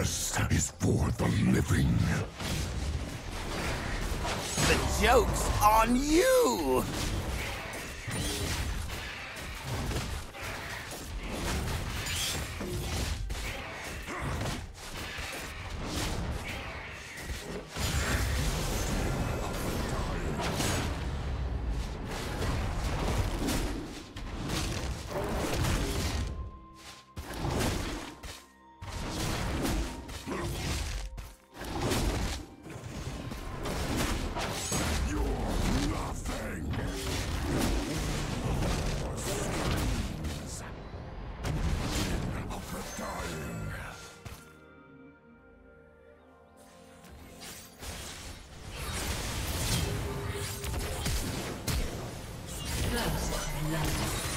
is for the living. The joke's on you! Killing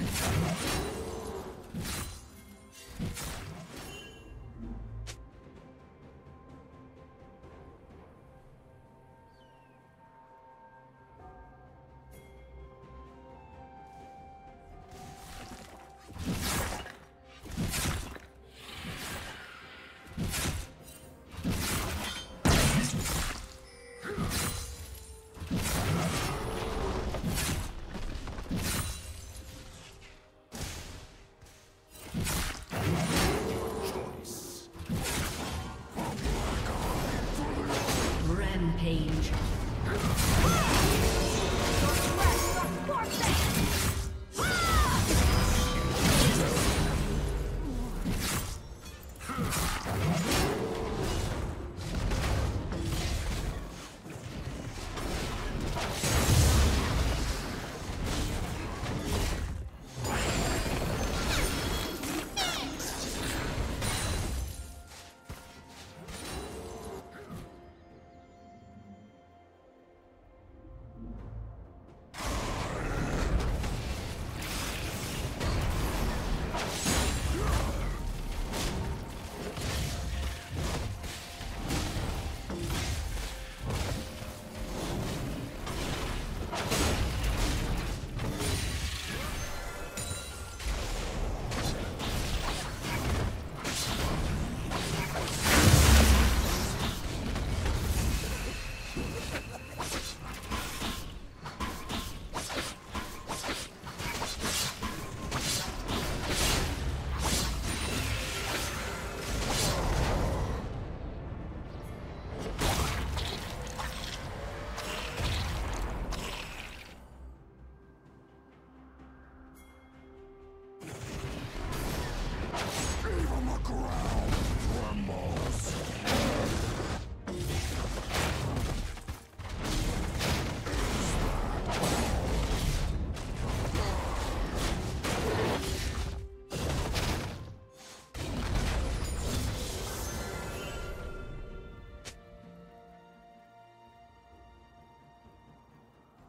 Let's go.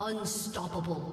Unstoppable.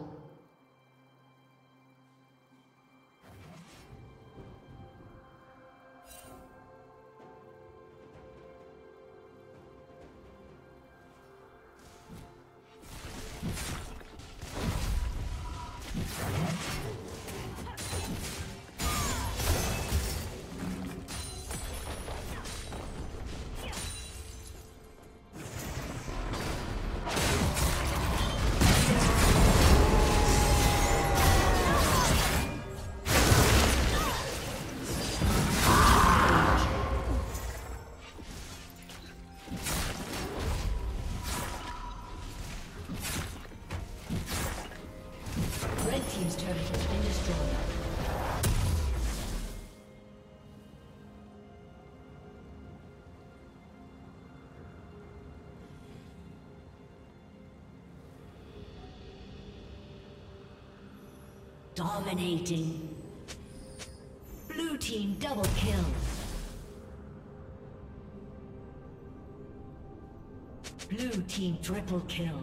Dominating. Blue team double kill. Blue team triple kill.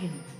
Team's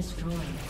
Destroyed.